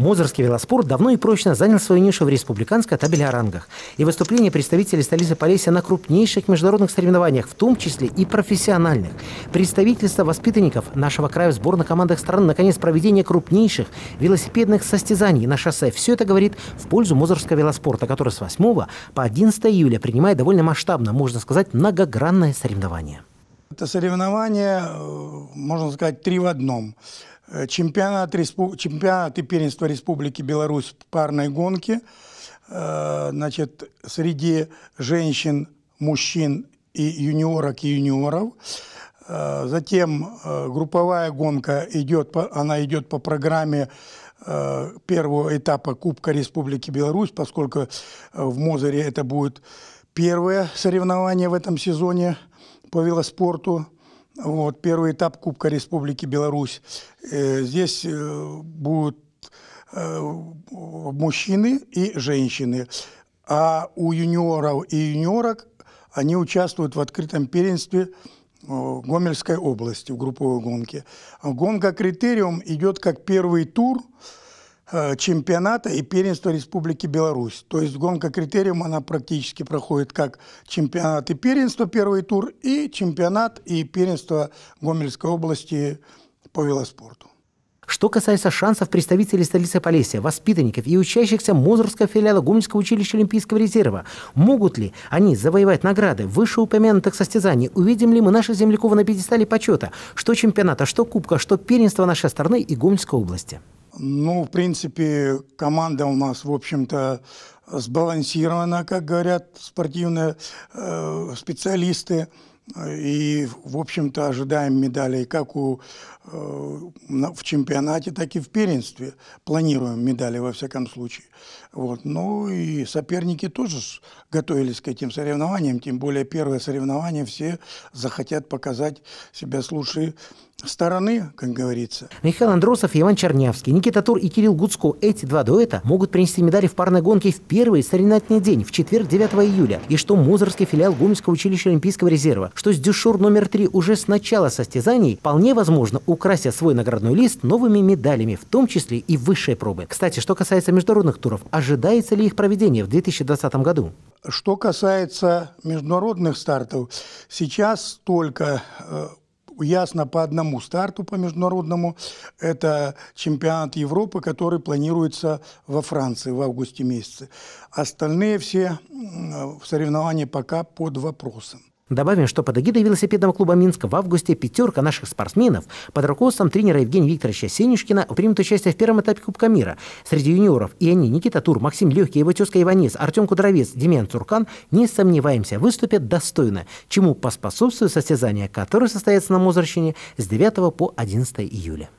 Мозырский велоспорт давно и прочно занял свою нишу в республиканской табеле о рангах. И выступления представителей столицы Полесья на крупнейших международных соревнованиях, в том числе и профессиональных. Представительство воспитанников нашего края в сборных командах страны, наконец, проведение крупнейших велосипедных состязаний на шоссе. Все это говорит в пользу Мозырского велоспорта, который с 8 по 11 июля принимает довольно масштабно, можно сказать, многогранное соревнование. Это соревнование, э, можно сказать, три в одном. Э, чемпионат, чемпионат и первенство Республики Беларусь в парной гонке. Э, значит, среди женщин, мужчин и юниорок и юниоров. Затем групповая гонка идет, она идет по программе первого этапа Кубка Республики Беларусь, поскольку в Мозере это будет первое соревнование в этом сезоне – по велоспорту. Вот, первый этап Кубка Республики Беларусь. Э, здесь э, будут э, мужчины и женщины. А у юниоров и юниорок они участвуют в открытом первенстве Гомельской области в групповой гонке. Гонка «Критериум» идет как первый тур – чемпионата и первенства Республики Беларусь. То есть гонка критериум, она практически проходит как чемпионат и первенство первый тур, и чемпионат и первенство Гомельской области по велоспорту. Что касается шансов представителей столицы Полесья, воспитанников и учащихся Мозорского филиала Гомельского училища Олимпийского резерва, могут ли они завоевать награды вышеупомянутых состязаний? Увидим ли мы наших земляков на пьедестале почета? Что чемпионата, что кубка, что первенство нашей страны и Гомельской области? Ну, в принципе, команда у нас, в общем-то, сбалансирована, как говорят спортивные э, специалисты. И, в общем-то, ожидаем медалей как у, в чемпионате, так и в первенстве. Планируем медали, во всяком случае. Вот. Ну и соперники тоже готовились к этим соревнованиям, тем более первое соревнование все захотят показать себя с лучшей стороны, как говорится. Михаил Андросов Иван Чернявский, Никита Тур и Кирилл Гуцко. Эти два дуэта могут принести медали в парной гонке в первый соревновательный день, в четверг 9 июля. И что Мозырский филиал Гомельского училища Олимпийского резерва, что с дюшур номер три уже с начала состязаний вполне возможно украсят свой наградной лист новыми медалями, в том числе и высшей пробы. Кстати, что касается международных туров, ожидается ли их проведение в 2020 году? Что касается международных стартов, сейчас только э, ясно по одному старту по международному. Это чемпионат Европы, который планируется во Франции в августе месяце. Остальные все соревнования пока под вопросом. Добавим, что под эгидой велосипедного клуба Минска в августе пятерка наших спортсменов под руководством тренера Евгения Викторовича Сенюшкина примут участие в первом этапе Кубка мира. Среди юниоров и они Никита Тур, Максим Легкий, его тезка Иванец, Артем Кудровец, Демьян Цуркан, не сомневаемся, выступят достойно, чему поспособствует состязание, которое состоится на Мозорщине с 9 по 11 июля.